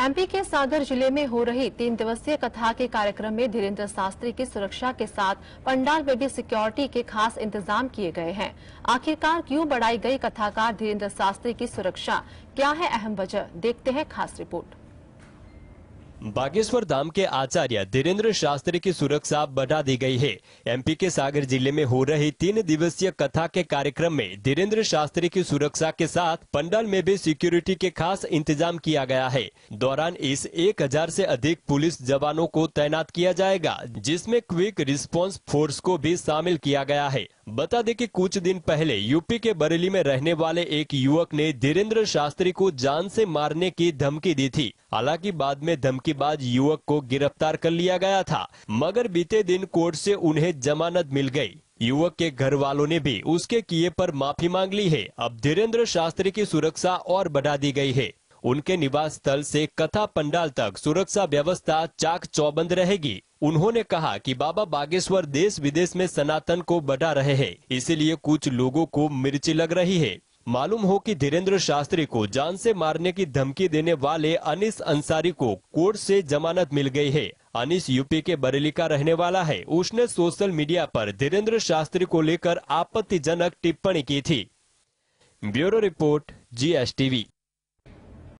MP के सागर ज़िले में हो रही तीन दिवसीय कथा के कार्यक्रम में धीरेन्द्र शास्त्री की सुरक्षा के साथ पंडाल में भी सिक्योरिटी के खास इंतज़ाम किए गए हैं। आखिरकार क्यों बढ़ाई गई कथाकार धीरेन्द्र शास्त्री की सुरक्षा? क्या है अहम वजह? देखते हैं खास रिपोर्ट। बागेश्वर धाम के आचार्य धीरेन्द्र शास्त्री की सुरक्षा बढ़ा दी गई है। एमपी के सागर ज़िले में हो रही तीन दिवसीय कथा के कार्यक्रम में धीरेन्द्र शास्त्री की सुरक्षा के साथ पंडाल में भी सिक्योरिटी के खास इंतज़ाम किया गया है। दौरान इस एक हज़ार से अधिक पुलिस जवानों को तैनात किया जाएगा, जिसमें क्विक रिस्पांस फोर्स को भी शामिल किया गया है। बता दें कि कुछ दिन पहले यूपी के बरेली में रहने वाले एक युवक ने धीरेन्द्र शास्त्री को जान से मारने की धमकी दी थी। हालाँकि बाद में धमकीबाज युवक को गिरफ़्तार कर लिया गया था, मगर बीते दिन कोर्ट से उन्हें जमानत मिल गई। युवक के घर वालों ने भी उसके किए पर माफ़ी मांग ली है। अब धीरेन्द्र शास्त्री की सुरक्षा और बढ़ा दी गई है। उनके निवास स्थल से कथा पंडाल तक सुरक्षा व्यवस्था चाक चौबंद रहेगी। उन्होंने कहा कि बाबा बागेश्वर देश विदेश में सनातन को बढ़ा रहे हैं, इसीलिए कुछ लोगों को मिर्ची लग रही है। मालूम हो कि धीरेन्द्र शास्त्री को जान से मारने की धमकी देने वाले अनिस अंसारी को कोर्ट से जमानत मिल गई है। अनिस यूपी के बरेली का रहने वाला है। उसने सोशल मीडिया पर धीरेन्द्र शास्त्री को लेकर आपत्तिजनक टिप्पणी की थी। ब्यूरो रिपोर्ट जी